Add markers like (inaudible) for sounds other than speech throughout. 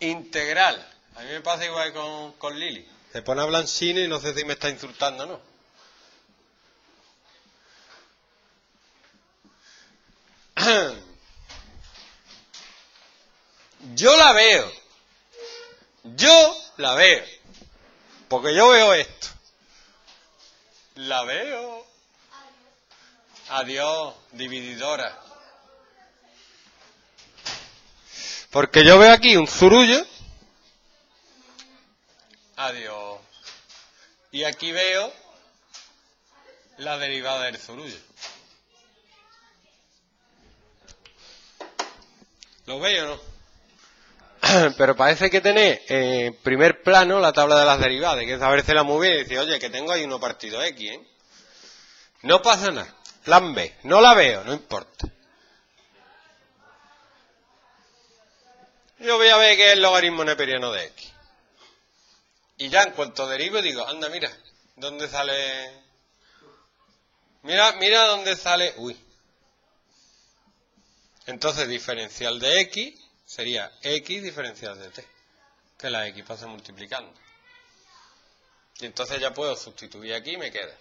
Integral. A mí me pasa igual con, con Lili. Se pone a hablar en cine y no sé si me está insultando o no. (clears throat) Yo la veo. Yo la veo. Porque yo veo esto. La veo. Adiós, divididora. Porque yo veo aquí un zurullo. Adiós. Y aquí veo la derivada del zurullo. ¿Lo veo o no? (clears throat) Pero parece que tener en primer plano la tabla de las derivadas, que saberse la muy bien y decir, oye, que tengo ahí uno partido X, ¿eh? No pasa nada. Plan B. No la veo, no importa. Yo voy a ver qué es el logaritmo neperiano de X. Y ya en cuanto derivo digo, anda, mira, ¿dónde sale? Mira, mira dónde sale. Uy. Entonces, diferencial de X sería x diferencial de t, que la x pasa multiplicando. Y entonces ya puedo sustituir aquí y me queda.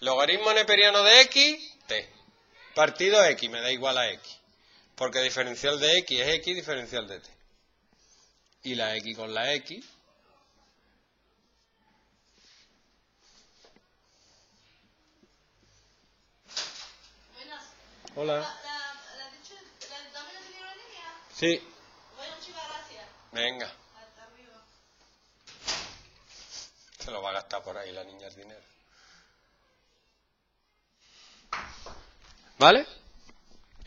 Logaritmo neperiano de x, t. Partido x me da igual a x. Porque diferencial de x es x diferencial de t. Y la x con la x. Hola. Sí. Bueno, chicas, gracias. Venga. Hasta arriba. Se lo va a gastar por ahí la niña el dinero. ¿Vale?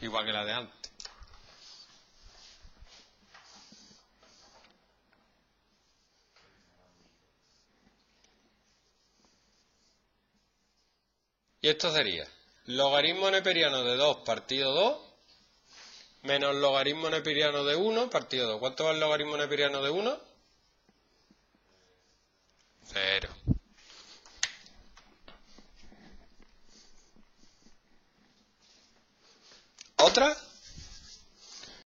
Igual que la de antes. Y esto sería logaritmo neperiano de 2 partido 2 menos logaritmo neperiano de 1 partido 2. ¿Cuánto va el logaritmo neperiano de 1? 0. ¿Otra?